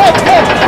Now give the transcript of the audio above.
Hey,